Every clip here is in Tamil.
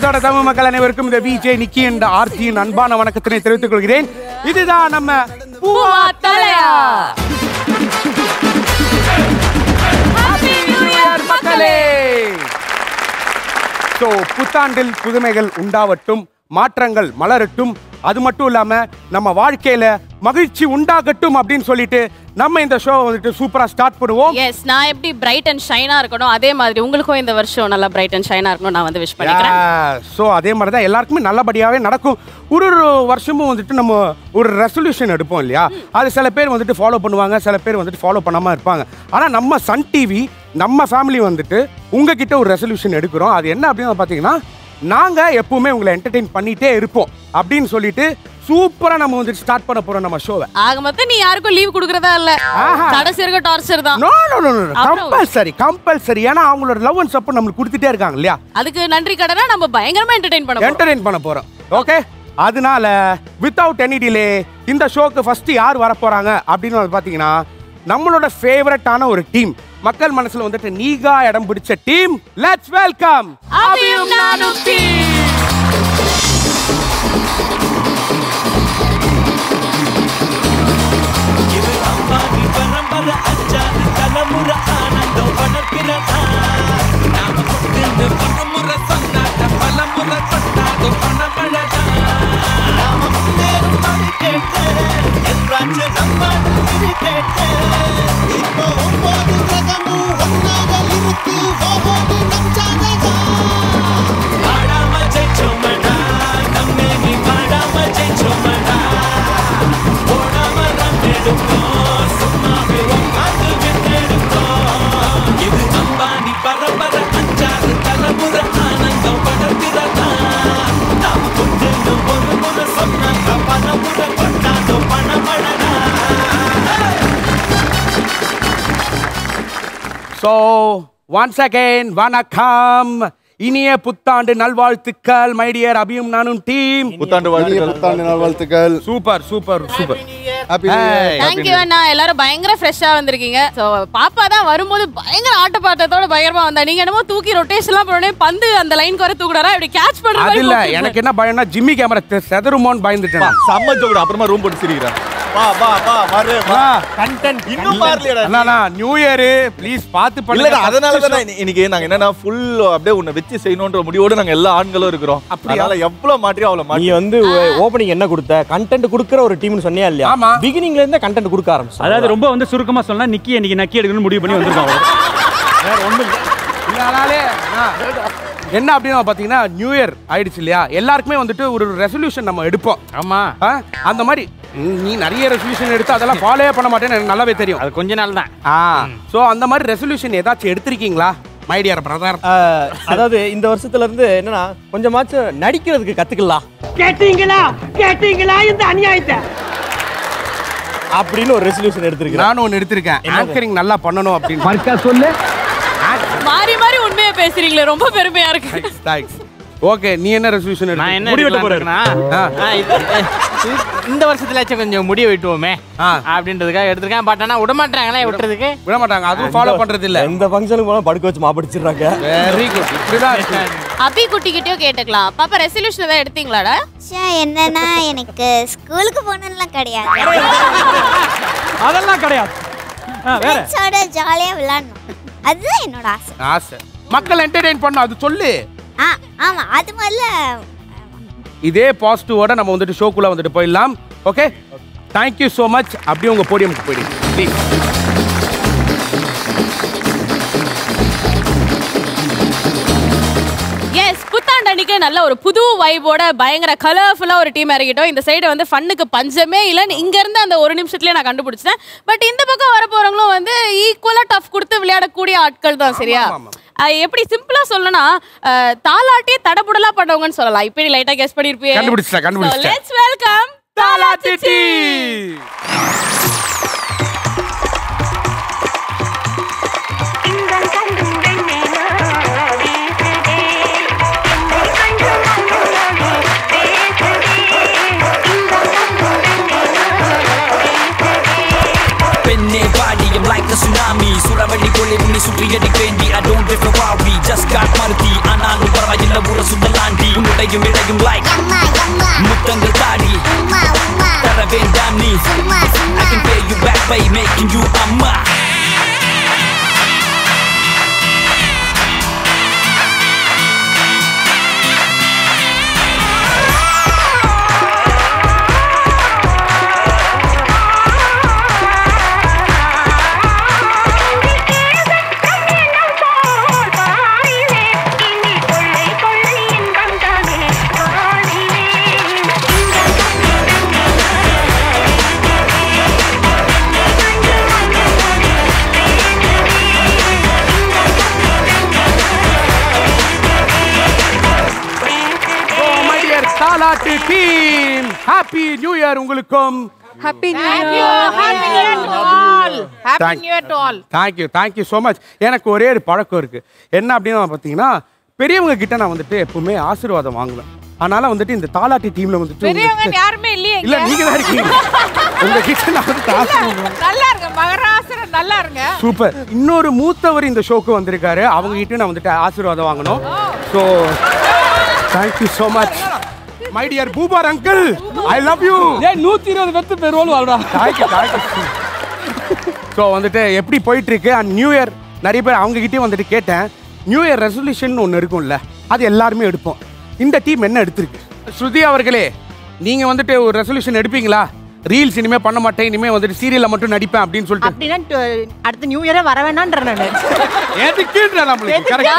தமிழத்தோட தமிழ் மக்கள் அனைவருக்கும் இந்த விஜய் நிக்கி என்ற ஆர்த்தியின் அன்பான வணக்கத்தினை தெரிவித்துக் கொள்கிறேன். இதுதான் நம்ம பூவா தலையா. மக்களே. ஸோ புத்தாண்டில் புதுமைகள் உண்டாவட்டும் மாற்றங்கள் மலரட்டும் அது மட்டும் இல்லாம நம்ம வாழ்க்கையில மகிழ்ச்சி உண்டாகட்டும் அப்படின்னு சொல்லிட்டு நம்ம இந்த ஷோ வந்துட்டு சூப்பரா ஸ்டார்ட் பண்ணுவோம். எஸ் நான் எப்படி பிரைட் அண்ட் ஷைனா இருக்கணும் அதே மாதிரி உங்களுக்கும் இந்த வருஷம் நல்லா பிரைட் அண்ட் ஷைனா இருக்கணும் நான் வந்து விஷ் பண்ணிக்கிறேன். ஸோ அதே மாதிரி தான் எல்லாருக்குமே நல்லபடியாகவே நடக்கும். ஒரு ஒரு வருஷமும் வந்துட்டு நம்ம ஒரு ரெசல்யூஷன் எடுப்போம் இல்லையா? அது சில பேர் வந்துட்டு ஃபாலோ பண்ணுவாங்க சில பேர் வந்துட்டு ஃபாலோ பண்ணாமல் இருப்பாங்க. ஆனால் நம்ம சன் டிவி நம்ம ஃபேமிலி வந்துட்டு உங்ககிட்ட ஒரு ரெசல்யூஷன் எடுக்கிறோம். அது என்ன அப்படின்னு பார்த்தீங்கன்னா நாங்கள் எப்பவுமே உங்களை என்டர்டெயின் பண்ணிகிட்டே இருப்போம் அப்படின்னு சொல்லிட்டு சூப்பராக நம்ம வந்துட்டு ஸ்டார்ட் பண்ண போகிறோம் நம்ம ஷோவை ஆக மொத்தம் நீ யாருக்கும் லீவ் கொடுக்கறதா இல்ல. கடைசி இருக்க டார்ச்சர் தான். No no? கம்பல்சரி கம்பல்சரி ஏன்னா அவங்களோட லவ் அண்ட் சப்போர்ட் நம்மளுக்கு கொடுத்துட்டே இருக்காங்க இல்லையா? அதுக்கு நன்றி கடனா நம்ம பயங்கரமா என்டர்டெயின் பண்ண போறோம். என்டர்டெயின் பண்ண போறோம். ஓகே அதனால வித்தவுட் எனி டிலே இந்த ஷோக்கு ஃபர்ஸ்ட் யார் வர போறாங்க அப்படின்னு வந்து பாத்தீங்கன்னா நம்மளோட ஃபேவரட்டான ஒரு டீம் மக்கள் மனசுல வந்துட்டு நீகா இடம் பிடிச்ச டீம் லெட்ஸ் வெல்கம் அபியும் நானும் பலமுறை நாம முன்னேறும் கேட்டு என்றாச்சு நம்ம கேட்டு. இப்போ ஒன்பது கிரகமும் ஸோ ஒன்ஸ் அகைன் வணக்கம். இனிய புத்தாண்டு நல்வாழ்த்துக்கள் மை டியர் அபியும் நானும் டீம் புத்தாண்டு வாழ்த்துக்கள். புத்தாண்டு நல்வாழ்த்துக்கள். சூப்பர் சூப்பர் சூப்பர் you அண்ணா. எல்லாரும் பயங்கர ஃப்ரெஷ்ஷா வந்திருக்கீங்க. சோ பாப்பா தான் வரும்போது பயங்கர ஆட்ட பாட்டத்தோட பயங்கரமா வந்தா. நீங்க என்னமோ தூக்கி ரொட்டேஷன்லாம் பண்ணே பந்து அந்த லைன் வர தூக்குறாரா? இப்படி கேட்ச் மாதிரி இல்ல. எனக்கு என்ன பயம்னா ஜிம்மி கேமரா செதறுமோன்னு பயந்துட்டேன். செம்ம ஜோடு அப்புறமா ரூம் போட்டு சிரிக்கிறேன் வா வா வா வரு வா. கண்டென்ட் இன்னும். அண்ணா நியூ இயர் ப்ளீஸ் பார்த்து பண்ணுங்க. அதனால தான் இன்னைக்கு நாங்க என்னன்னா ஃபுல் அப்படியே உன்னை வச்சு செய்யணும்ன்ற முடிவோட நாங்க எல்லா ஆண்களும் இருக்கிறோம்? அதனால எவ்வளவு மாற்றியோ அவ்வளவு நீ மாற்றி. வந்து ஓபனிங் என்ன கொடுத்த? கண்டென்ட் கொடுக்குற ஒரு டீம்னு சொன்னியா இல்லையா? ஆமா. பிகினிங்ல இருந்தே கண்டென்ட் கொடுக்க ஆரம்பிச்சு அதாவது ரொம்ப வந்து சுருக்கமா சொன்னா நிக்கி இன்னைக்கு நக்கி எடுக்கணும்னு முடிவு பண்ணி வந்திருக்கோம் அவ்வளவுதான். வேற இல்ல. அண்ணா, என்ன அப்படின்னு பாத்தீங்கன்னா நியூ இயர் ஆயிடுச்சு இல்லையா? எல்லாருக்குமே வந்துட்டு ஒரு ரெசல்யூஷன் நம்ம எடுப்போம். ஆமா. ஆ? அந்த மாதிரி நீ நிறைய ரெசல்யூஷன் எடுத்து அதெல்லாம் ஃபாலோ பண்ண மாட்டேன்னு எனக்கு நல்லாவே தெரியும். அது கொஞ்ச நாள் தான். ஆ ஸோ அந்த மாதிரி ரெசல்யூஷன் ஏதாச்சும் எடுத்திருக்கீங்களா மை டியர் பிரதர் அதாவது இந்த வருஷத்துல இருந்து என்னன்னா கொஞ்சமாச்சும் நடிக்கிறதுக்கு கத்துக்கலாம். கேட்டீங்களா? கேட்டீங்களா? இந்த அநியாயத்தை. அப்படின்னு ஒரு ரெசல்யூஷன் எடுத்திருக்கிறேன். நானும் ஒன்று எடுத்திருக்கேன். ஆங்கரிங் நல்லா பண்ணணும் அப்படின்னு. மாறி மாறி உண்மையா பேசுறீங்களே ரொம்ப பெருமையா இருக்கு. தேங்க்ஸ் ஓகே நீ என்ன ரெசல்யூஷன் நான் எடுத்து என்ன முடி வெட்ட இது- இந்த வருஷத்துலாச்சும் கொஞ்சம் முடிய வெட்டுவோமே ஆ. அப்படின்றதுக்காக எடுத்திருக்கேன். பட் ஆனா விட மாட்டாங்களே விட்டுறதுக்கு. விட மாட்டாங்க. அதுவும் ஃபாலோ பண்றது இல்ல. எந்த ஃபங்க்ஷனுக்கு போனா படுக்க வச்சு மாப்பிடிச்சிடுறாங்க வெரி குட் இப்படிதான். அபி குட்டி கிட்டயும் கேட்டுக்கலாம். பாப்பா ரெசல்யூஷன் ஏதாவது எடுத்தீங்களாடா? என்னன்னா எனக்கு ஸ்கூலுக்கு போகணும்லாம் கிடையாது. அதெல்லாம் கிடையாது. ஜாலியா விளையாடணும். அதுதான் என்னோட ஆசை. ஆசை. மக்கள் என்டர்டெயின் பண்ணும் அது சொல்லு. ஆ ஆமா அது முதல்ல இதே பாசிட்டிவோட நம்ம வந்துட்டு ஷோக்குள்ள வந்துட்டு போயிடலாம். ஓகே தேங்க்யூ ஸோ மச் அப்படியே உங்க போடியமுக்கு போயிடுங்க ப்ளீஸ் நல்ல ஒரு புது வைபோட பயங்கர கலர்ஃபுல்லா ஒரு டீம் இறங்கிட்டோம். இந்த சைடு வந்து ஃபன்னுக்கு பஞ்சமே இல்லைன்னு இங்க இருந்து அந்த ஒரு நிமிஷத்துலயே நான் கண்டுபிடிச்சேன் பட் இந்த பக்கம் வர போறவங்களும் வந்து ஈக்குவலா டஃப் கொடுத்து விளையாடக்கூடிய ஆட்கள் தான் சரியா? எப்படி சிம்பிளா சொல்லணும்னா அஹ், தாலாட்டியே தடபுடலா பண்ணவங்கன்னு சொல்லலாம். இப்படி லைட்டா கெஸ் பண்ணிருப்பீங்க கண்டுபிடிச்சிட்டேன், கண்டுபிடிச்சிட்டேன். லெட்ஸ் வெல்கம் தாலாட்டி like a tsunami சுறவழி கொள்ளைவுனி சுற்றி அடிப்பேண்டி I don't ever worry just got மருத்தி ஆனாலும் பரவாயில்ல ஊர சுத்தலாண்டி இடையும் இடையும் லைக் முத்தங்கள் தாடி தர வேண்டாம் நீ I can pay you back by making you அம்மா தாலாட்டு டீம் ஹாப்பி நியூ இயர் உங்களுக்கும். Happy Thank- thank you thank you so much எனக்கு ஒரே ஒரு பழக்கம் இருக்கு. என்ன அப்படின்னு பார்த்தீங்கன்னா பெரியவங்க கிட்ட நான் வந்துட்டு எப்பவுமே ஆசீர்வாதம் வாங்குவேன். அதனால வந்துட்டு இந்த தாலாட்டி டீம்ல வந்துட்டு பெரியவங்க யாருமே இல்லையே இல்ல நீங்க தான் இருக்கீங்க. உங்க கிட்ட நான் வந்துட்டு ஆசீர்வாதம் நல்லா இருங்க. மகராசரன் நல்லா இருங்க. சூப்பர். இன்னொரு மூத்தவர் இந்த ஷோக்கு வந்திருக்காரு. அவங்க கிட்ட நான் வந்துட்டு ஆசீர்வாதம் வாங்கணும். So thank you so much my dear பூபார் uncle I love you ஏன் நூத்தி இருபது பேர்த்து பெருவாள் வாழ்றா thank you thank you so வந்துட்டு எப்படி போயிட்டு இருக்கு அண்ட் நியூ இயர் நிறைய பேர் அவங்க கிட்டயும் வந்துட்டு கேட்டேன். நியூ இயர் ரெசல்யூஷன் ஒன்று இருக்கும்ல அது எல்லாருமே எடுப்போம். இந்த டீம் என்ன எடுத்திருக்கு? ஸ்ருதி அவர்களே நீங்க வந்துட்டு ஒரு ரெசல்யூஷன் எடுப்பீங்களா? ரீல்ஸ் இனிமே பண்ண மாட்டேன் இனிமே வந்துட்டு சீரியல்ல மட்டும் நடிப்பேன் அப்படின்னு சொல்லிட்டு. அப்படின்னா அடுத்த நியூ இயரே வர வேணான்ற நானு. எதுக்குன்ற நம்மளுக்கு? கரெக்டா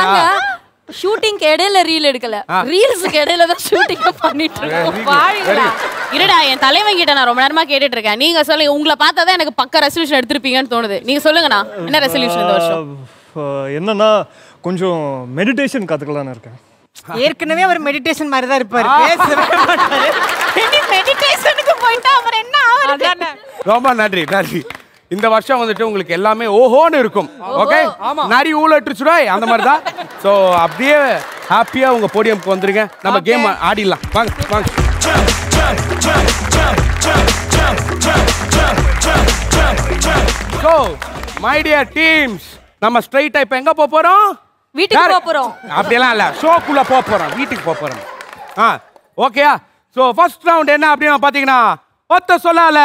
ஷூட்டிங்க்கு இடையில ரீல் எடுக்கல. ரீல்ஸ்க்கு இடையில தான் ஷூட்டிங் பண்ணிட்டு இருக்கோம். இருடா என் தலைவன் கிட்ட நான் ரொம்ப நேரமா கேட்டுட்டு இருக்கேன் நீங்க சொல்லுங்க உங்களை பார்த்தா தான் எனக்கு பக்க ரெசல்யூஷன் எடுத்திருப்பீங்கன்னு தோணுது. நீங்க சொல்லுங்கண்ணா என்ன ரெசல்யூஷன் இந்த வருஷம்? என்னன்னா கொஞ்சம் மெடிடேஷன் கத்துக்கலாம்னு இருக்கேன். ஏற்கனவே அவர் மெடிடேஷன் மாதிரி தான் இருப்பாரு பேசவே மெடிடேஷனுக்கு போயிட்டா அவர் என்ன ரொம்ப நன்றி நன்றி. இந்த வருஷம் வந்துட்டு உங்களுக்கு எல்லாமே ஓஹோன்னு இருக்கும். ஓகே நரி ஊழட்டுச்சுடா அந்த மாதிரி தான் ஸோ அப்படியே ஹாப்பியா உங்க போடியம்க்கு வந்துருங்க. நம்ம கேம் ஆடிடலாம். வாங்க வாங்க. ஸோ மை டியர் டீம்ஸ் நம்ம ஸ்ட்ரைட்டா இப்போ எங்க போக போறோம்? வீட்டுக்கு? போக போறோம். அப்படியெல்லாம் இல்ல. ஷோக்குள்ள போக போறோம். வீட்டுக்கு போக போறோம். ஆ ஓகேயா ஸோ ஃபர்ஸ்ட் ரவுண்ட் என்ன அப்படின்னு பார்த்தீங்கன்னா ஒத்த சொல்லால.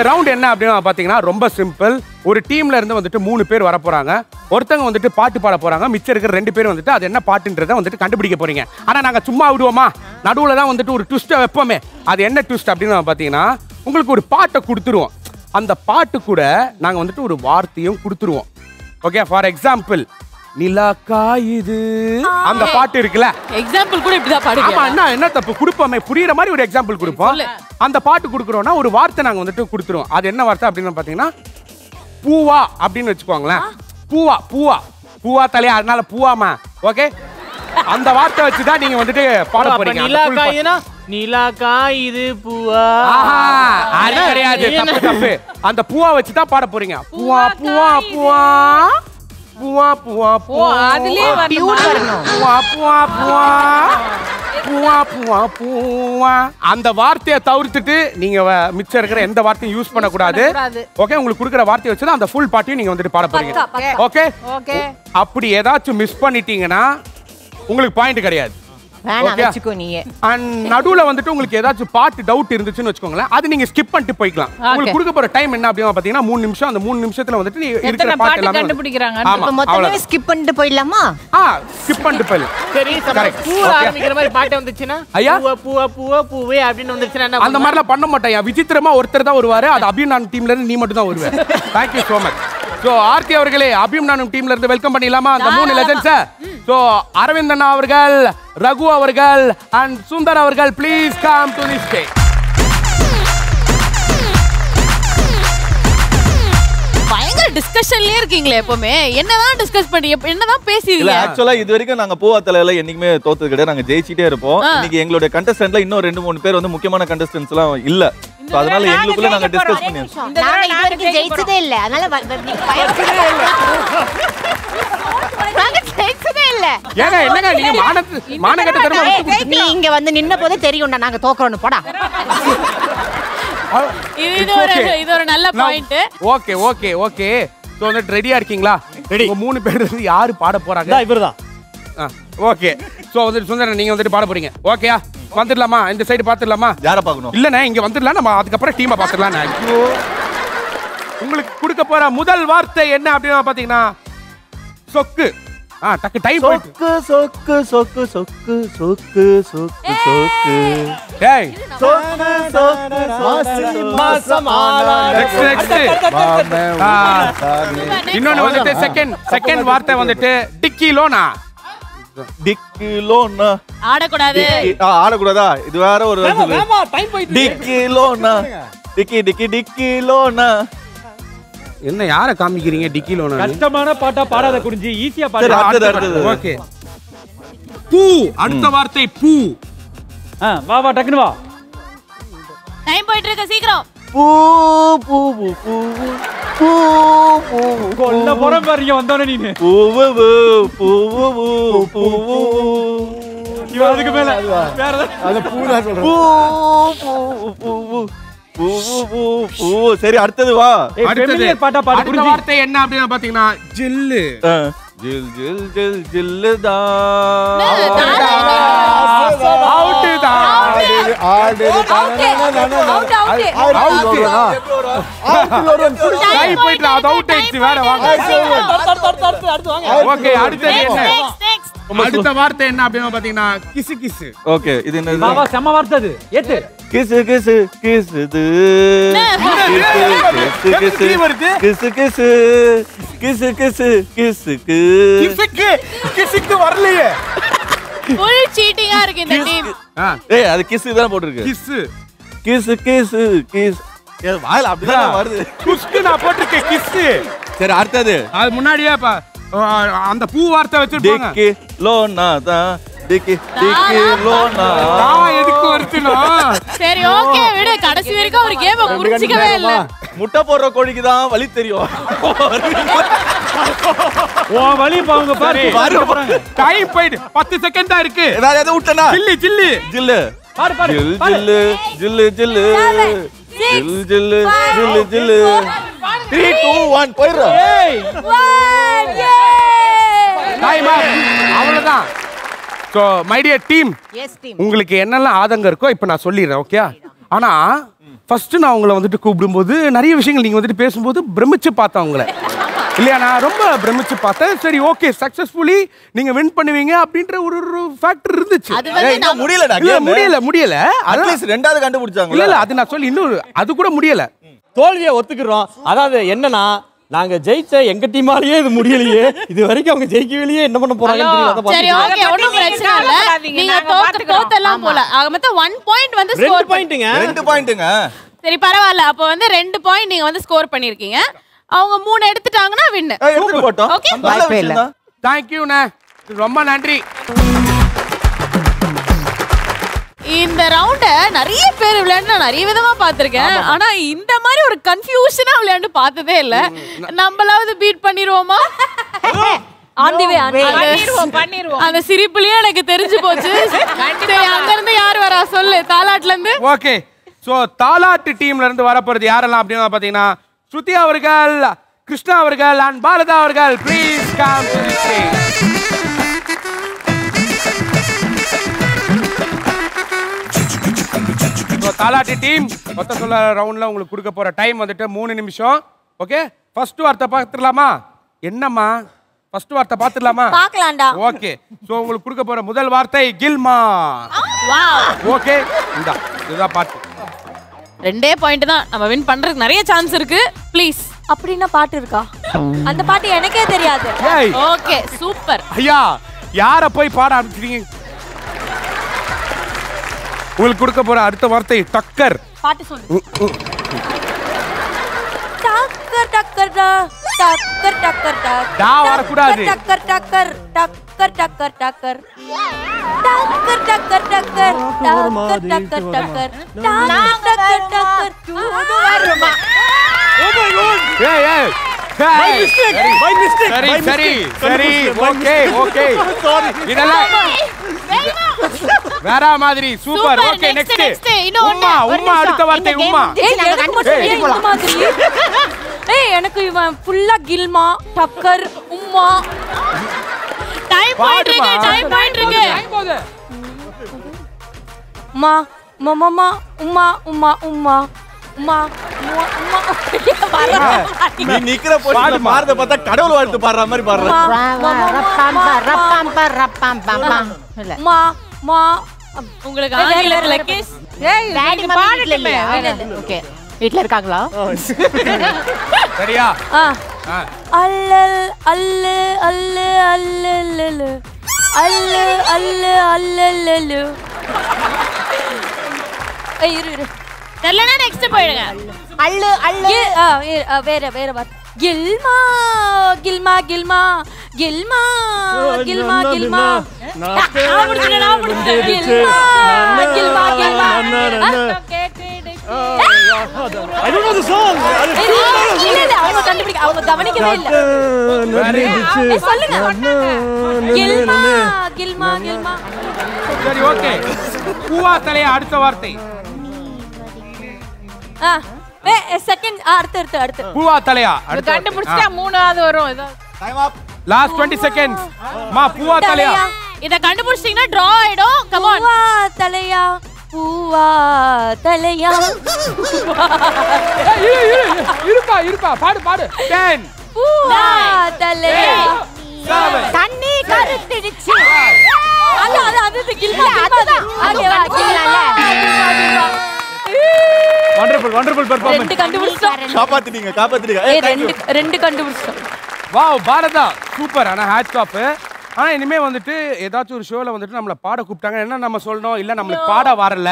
இந்த ரவுண்ட் என்ன அப்படின்னு பார்த்தீங்கன்னா ரொம்ப சிம்பிள் ஒரு டீம்ல இருந்து வந்துட்டு மூணு பேர் வர போறாங்க. ஒருத்தங்க வந்துட்டு பாட்டு பாட போறாங்க. மிச்சம் இருக்கிற ரெண்டு பேர் வந்துட்டு அது என்ன பாட்டுன்றதை வந்துட்டு கண்டுபிடிக்க போறீங்க. ஆனா நாங்க சும்மா விடுவோமா? நடுவில் தான் வந்துட்டு ஒரு ட்விஸ்ட்டை வைப்போமே. அது என்ன ட்விஸ்ட் அப்படின்னு பார்த்தீங்கன்னா உங்களுக்கு ஒரு பாட்டை கொடுத்துருவோம். அந்த பாட்டு கூட நாங்கள் வந்துட்டு ஒரு வார்த்தையும் கொடுத்துருவோம். ஓகே ஃபார் எக்ஸாம்பிள் நிலா காயுது அந்த பாட்டு இருக்குல்ல? எக்ஸாம்பிள் கூட இப்படிதான் ஆமா பாடுங்க என்ன என்ன தப்பு? கொடுப்போமே புரியுற மாதிரி ஒரு எக்ஸாம்பிள் கொடுப்போம். அந்த பாட்டு கொடுக்குறோம்னா ஒரு வார்த்தை நாங்க வந்துட்டு கொடுத்துருவோம். அது என்ன வார்த்தை அப்படின்னு பாத்தீங்கன்னா பூவா அப்படின்னு வச்சுக்கோங்களேன். பூவா பூவா. பூவா தலையா அதனால பூவாமா ஓகே? அந்த வார்த்தை வச்சு தான் நீங்க வந்துட்டு பாட போறீங்க. அந்த நிலா full பாட்டு. காயுனா நிலா காயுது பூவா. ஆஹா, அது கிடையாது. தப்பு தப்பு. அந்த பூவா வச்சு தான் பாட போறீங்க. பூவா பூவா பூவா. பூவா பூவா பூவா. அதுலயே டியூன் வரணும். பூவா பூவா பூவா. பூவா பூவா பூவா. அந்த வார்த்தையை தவிர்த்துட்டு நீங்க வ- மிச்சம் இருக்கிற எந்த வார்த்தையும் யூஸ் பண்ண கூடாது ஓகே உங்களுக்கு கொடுக்குற வார்த்தையை வச்சு தான் அந்த ஃபுல் பாட்டையும் நீங்க வந்துட்டு பாட போறீங்க. ஓகே ஓகே அப்படி ஏதாச்சும் மிஸ் பண்ணிட்டீங்கன்னா உங்களுக்கு பாயிண்ட் கிடையாது. வேணாம் Okay. வச்சுக்கோ நீயே. அண்ட் நடுவுல வந்துட்டு உங்களுக்கு ஏதாச்சும் பாட்டு டவுட் இருந்துச்சுன்னு வச்சுக்கோங்களேன் அது நீங்க ஸ்கிப் பண்ணிட்டு போய்க்கலாம். உங்களுக்கு கொடுக்க போற டைம் என்ன அப்படின்னு பாத்தீங்கன்னா மூணு நிமிஷம் அந்த மூணு நிமிஷத்துல வந்துட்டு இருக்கிற பாட்டு எல்லாமே இப்ப மொத்தமே ஸ்கிப் பண்ணிட்டு போயிடலாமா? ஆ ஸ்கிப் பண்ணிட்டு போயிடலாம். சரி. பூ. ஆரம்பிக்கிற மாதிரி பாட்டு வந்துச்சுன்னா ஐயா? பூவா பூவா பூவா பூவே என்ன அந்த? மாதிரிலாம் பண்ண மாட்டேன் விசித்திரமா ஒருத்தர் தான் வருவாரு. அது அபியும் நான் டீம்ல இருந்து நீ மட்டும் தான் வருவேன் thank you so much so Aarthi அவர்களே அபியும் நானும் டீம்ல இருந்து வெல்கம் பண்ணிடலாமா? அந்த மூணு லெஜன்ஸ சோ அரவிந்த் அண்ணா அவர்கள் ரகு அவர்கள் அண்ட் சுந்தர் அவர்கள் please come to the stage பயங்கர டிஸ்கஷன்லயே இருக்கீங்களே எப்பவுமே. என்னதான் டிஸ்கஸ் பண்ணி எப்ப- என்னதான் இல்ல பேசுவீங்க ஆக்சுவலா இது வரைக்கும் நாங்க பூவா தலையில என்னைக்குமே தோத்தது கிடையாது. நாங்க ஜெயிச்சிட்டே இருப்போம். இன்னைக்கு எங்களுடைய கண்டஸ்டன்ட்ல இன்னும் ரெண்டு மூணு பேர் வந்து முக்கியமான கண்டஸ்டன்ஸ் எல்லாம் இல்ல அதனால எங்களுக்குள்ள நாங்க டிஸ்கஸ் பண்ணிருக்கோம் நாங்க இது வரைக்கும் ஜெயிச்சதே இல்ல. அதனால வ- வ- நீ பயப்படவே இல்ல. ஏங்க என்னங்க நீங்க மானத்து மானகட்ட தரமா நீ இங்க வந்து நின்ன போதே தெரியும்டா நாங்க தோக்குறோம்னு போடா. இது இது ஒரு இது ஒரு நல்ல point okay okay okay so வந்துட்டு ரெடியா இருக்கீங்களா? ரெடி மூணு பேர் வந்து யாரு பாட போறாங்க? இவர் தான் ஓகே ஸோ வந்துட்டு சுந்தரன் நீங்க வந்துட்டு பாட போறீங்க. ஓகேயா வந்துடலாமா? இந்த சைடு பார்த்துடலாமா யாரை பார்க்கணும்? இல்லண்ணே இங்க வந்துடலாம். நம்ம அதுக்கப்புறம் டீமை பார்த்துடலாம் ஐயோ. உங்களுக்கு கொடுக்க போற முதல் வார்த்தை என்ன அப்படின்னு பாத்தீங்கன்னா சொக்கு. ஆ டக்கு டைம் போயிட்டு. சொக்கு சொக்கு சொக்கு சொக்கு சொக்கு சொக்கு. டேய். சொக்கு சொக்கு சொக்கு. மாசமானா நெக்ஸ்ட் நெக்ஸ்ட் இன்னொன்னு வந்துட்டு செகண்ட் செகண்ட் வார்த்தை வந்துட்டு டிக்கி லோனா? டிக்கி லோனா? ஆடக்கூடாது. ஆடக்கூடாதா? இது வேற ஒரு டிக்கி லோனா? டிக்கி டிக்கி டிக்கி லோனா? என்ன யாரை காமிக்கிறீங்க டிக்கி லோனா கஷ்டமான பாட்டா பாடாத குறிஞ்சி ஈஸியா பாடு ஓகே பூ அடுத்த வார்த்தை பூ வா வா டக்குனு வா டைம் போயிட்டு இருக்கு சீக்கிரம் பூ பூ பூ பூ பூ பூ கொல்ல போற பாருங்க வந்தோனே பூவு இவன் அதுக்கு மேல வேற பூ பூ பூ பூ பூ பூ பூ சரி அடுத்தது வா பாட்டா பாட்டு வார்த்தை என்ன அப்படின்னு பாத்தீங்கன்னா ஜில்லு ஜில் ஜில் ஜில் ஜில்லு தான் அடுத்தது என்ன அடுத்த வார்த்தை என்ன அப்படின்னு பாத்தீங்கன்னா கிசு கிசு. ஓகே இது வா செம்ம வார்த்தை அது. ஏத்து. கிசு கிசு கிசுது. கிசு கிசு வருது. கிசு கிசு கிசு கிசு கிசுக்கு. கிசுக்கு கிசுக்கு வரலையே. ஃபுல் சீட்டிங்கா இருக்கு இந்த டீம் ஏய் அது கிசு தான் போட்டிருக்கு. கிசு. கிசு கிசு கிஸ் ஏ, வாயில அப்படிதான் வருது. குஸ்கு நான் போட்டிருக்கேன் கிசு. சரி அடுத்தது. அது முன்னாடியே பா அந்த பூ வார்த்தை வச்சிருப்பாங்க. டிக்கி லோனா தான் டிக்கி டிக்கி லோனா நான் எதுக்கு வருத்தணும் சரி ஓகே விடு. கடைசி வரைக்கும் ஒரு கேம் புரிஞ்சிக்கவே இல்ல. முட்டை போடுற கோழிக்கு தான் வழி தெரியும். உன் வழி பாவங்க பாரு. பாரு, பாரு. டைம் போயிடு பத்து செகண்ட் தான் இருக்கு. வேற எதை விட்டனா ஜில்லி ஜில்லி. ஜில்லு. பாரு பாரு. ஜில் பாரு. ஜில்லு ஜில்லு ஜில்லு. ஜில் ஜில்லு ஜில்லு ஜில்லு. த்ரீ டூ ஒன் போயிடுறோம். ஏய். டைம் அவ்வளவுதான். So my dear team S team உங்களுக்கு என்னெல்லாம் ஆதங்கம் இருக்கோ இப்போ நான் சொல்லிடுறேன் ஓகே ஆனா ஃபர்ஸ்ட் நான் உங்களை வந்துட்டு கூப்பிடும்போது நிறைய விஷயங்கள் நீங்க வந்துட்டு பேசும்போது பிரமிச்சு பார்த்தேன் உங்களை. இல்லையா? நான் ரொம்ப பிரமிச்சு பார்த்தேன். சரி ஓகே சக்சஸ்ஃபுல்லி நீங்க வின் பண்ணுவீங்க அப்படின்ற ஒரு ஒரு ஃபேக்டர் இருந்துச்சு. முடியல முடியல. அதான் அட்லீஸ்ட் ரெண்டாவது கண்டுபிடிச்சாங்க இல்ல இல்ல அது நான் சொல்லி இன்னொரு அது கூட முடியல. தோல்வியை ஒத்துக்கிறோம். அதாவது என்னன்னா நாங்க ஜெயிச்ச எங்க டீமாலேயே இது முடியலையே. இது வரைக்கும் அவங்க ஜெயிக்கவிலேயே என்ன பண்ண போறாங்கன்னு தெரியல அதை சரி. ஓகே ஒண்ணும் பிரச்சனை இல்ல. நீங்க தோத்து. தோத்தெல்லாம் போல. ஆக மொத்தம் ஒன் பாயிண்ட் வந்து ஸ்கோர் பாயிண்ட்டுங்க ரெண்டு பாயிண்ட்டுங்க சரி பரவாயில்ல. அப்போ வந்து ரெண்டு பாயிண்ட் நீங்க வந்து ஸ்கோர் பண்ணிருக்கீங்க. அவங்க மூணு எடுத்துட்டாங்கன்னா வின்னு. நல்ல வாய்ப்பே இல்ல. தான். தேங்க்யூண்ணே ரொம்ப நன்றி. இந்த ரவுண்ட நிறைய பேர் விளையாண்டு நான் நிறைய விதமா பார்த்திருக்கேன். ஆனா இந்த மாதிரி ஒரு கன்ஃபியூஷனா விளையாண்டு பார்த்ததே இல்ல. நம்மளாவது பீட் பண்ணிருவோம்? அந்த சிரிப்புலயே எனக்கு தெரிஞ்சு போச்சு. அங்க இருந்து யார் வரா? சொல்லு. தாலாட்ல இருந்து ஓகே ஸோ தாலாட்டு டீம்ல இருந்து வரப்போறது யாரெல்லாம் அப்படின்னு பார்த்தீங்கன்னா ஸ்ருதி அவர்கள் கிருஷ்ணா அவர்கள் அண்ட் பாரதா அவர்கள். Please come to the stage so தாலாட்டு டீம் மொத்த சொல்ல ரவுண்ட்ல உங்களுக்கு கொடுக்க போற டைம் வந்துட்டு மூணு நிமிஷம். ஓகே ஃபர்ஸ்ட் வார்த்தை பார்த்துடலாமா? என்னம்மா? ஃபர்ஸ்ட் வார்த்தை பார்த்துடலாமா? பார்க்கலாம்டா. ஓகே ஸோ உங்களுக்கு கொடுக்க போற முதல் வார்த்தை கில்மா. வாவ் ஓகே இந்தா இதுதான் பாட்டு. ரெண்டே பாயிண்ட் தான். நம்ம வின் பண்றதுக்கு நிறைய சான்ஸ் இருக்கு. ப்ளீஸ் அப்படின்னா பாட்டு இருக்கா? அந்த பாட்டு எனக்கே தெரியாது. ஓகே சூப்பர் ஐயா யார போய் பாட ஆரம்பிச்சிட்டீங்க? உங்களுக்கு கொடுக்க போற அடுத்த வார்த்தை டக்கர். பாட்டு சொல்லு. டக்கர் டக்கர் டக்கர் டக்கர் டா டா வரக்கூடாது. டக்கர் டக்கர் டக்கர் டக்கர் டக்கர். டக்கர் டக்கர் டக்கர். டக்கர் டக்கர் டக்கர். டக்கர் டக்கர் வருமா ஏய் ஏய், சரி ஓகே ஓகே. இதெல்லாம் வேற மாதிரி சூப்பர் ஓகே நெக்ஸ்ட் நெக்ஸ்ட் உம்மா உம்மா அடுத்த வார்த்தை உம்மா. ஏய் எனக்கு இவன் ஃபுல்லா கில்மா டக்கர் உம்மா. டைம் பாயிண்ட் இருக்கு டைம் பாயிண்ட் இருக்கு. உம்மா மாமா உம்மா உம்மா உம்மா உம்மா நீ நிக்கிற போது பாரத பார்த்தா கடவுள் வாழ்த்து பாடுற மாதிரி பாடுற. மா மா உங்களுக்கு ஆங்கிலத்துல கிஸ் டாடி பாடட்டுமே. ஓகே. வீட்ல இருக்காங்களா? சரியா. அல்லல் அல்லு அல்லு அல்லு அல்லு அல்லு அல்லு அல்லு ஏய் இரு இரு. தெரியலனா நெக்ஸ்ட் போயிடுங்க. இரு, ஆ, வேற வேற வார்த்தை. கில்மா கில்மா கில்மா. கில்மா கில்மா கில்மா அவங்க கவனிக்கவே இல்ல சொல்லுங்க சரி ஓகே பூவா தலைய அடுத்த வார்த்தை செகண்ட் அடுத்து அடுத்து அடுத்து பூவா தலையா கண்டுபிடிச்சா மூணாவது வரும் டைம் அப் லாஸ்ட் 20 செகண்ட்ஸ் மா பூவா தலையா இத கண்டுபிடிச்சிட்டீங்கன்னா டிரா ஆயிடும். கம் ஆன் பூவா தலையா பூவா தலையா இருப்பா இருப்பா. பாடு பாடு. 10 பூவா தலையா 7 தண்ணி கருத்திடுச்சு அது அது அது கில்மா கில்மா அது கில்மா வண்டர்ஃபுல் வண்டர்ஃபுல் பெர்ஃபார்மன்ஸ் ரெண்டு கண்டுபிடிச்சோம் காப்பாத்திட்டீங்க காப்பாத்திட்டீங்க. ரெண்டு ரெண்டு கண்டுபிடிச்சோம் வாவ் பாரதா சூப்பர். ஆனா ஹேட்ஸ் ஆஃப் ஆனா இனிமே வந்துட்டு ஏதாச்சும் ஒரு ஷோல வந்துட்டு நம்மள பாட கூப்பிட்டாங்க. என்ன நம்ம சொல்லணும்? இல்ல நம்மளுக்கு பாட வரல.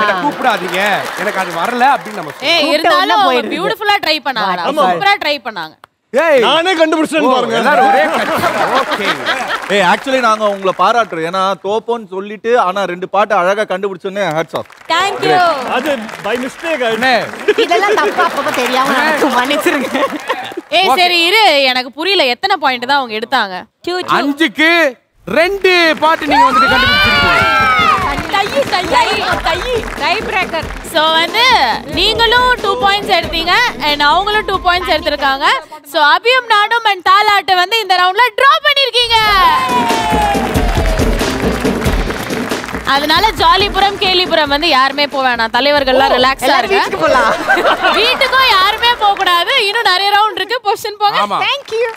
என்ன கூப்பிடாதீங்க. எனக்கு அது வரல அப்படின்னு நம்ம. ஏய் இருந்தாலும் அவங்க பியூட்டிஃபுல்லா ட்ரை பண்ணாங்க. சூப்பரா ட்ரை பண்ணாங்க. ஏய். நானே கண்டுபிடிச்சேன்னு ஓ, பாருங்க. எல்லாரும் ஒரே ஓகே. ஏய் ஆக்சுவலி நாங்க உங்களை பாராட்டுறோம். ஏன்னா தோப்போன்னு சொல்லிட்டு ஆனா ரெண்டு பாட்டு அழகா கண்டுபிடிச்சோன்னே ஹேட்ஸ் ஆஃப் தேங்க் யூ அது பை மிஸ்டேக் இதெல்லாம் தப்பு அப்பப்ப தெரியாம மன்னிச்சிருங்க. ஏய் சரி இரு. எனக்கு புரியல. எத்தனை பாயிண்ட் தான் அவங்க எடுத்தாங்க? அஞ்சுக்கு ரெண்டு பாட்டு நீங்க கண்டுபிடிச்சிருக்கீங்க. பிரேக்கர் சோ வந்து நீங்களும் டூ பாயிண்ட்ஸ் எடுத்தீங்க. அண்ட் அவங்களும் டூ பாயிண்ட்ஸ் எடுத்திருக்காங்க. சோ அபியும் நானும் அண்ட் தாலாட்டு வந்து இந்த ரவுண்ட்ல டிரா பண்ணிருக்கீங்க. அதனால ஜாலிபுரம் கேலிபுரம் வந்து யாருமே போக வேணாம். தலைவர்கள்லாம் ரிலாக்ஸா வீட்டுக்கு போலாம். வீட்டுக்கும் யாருமே போக கூடாது இன்னும் நிறைய ரவுண்ட் இருக்கு. பொசிஷன் போங்க. தேங்க்யூ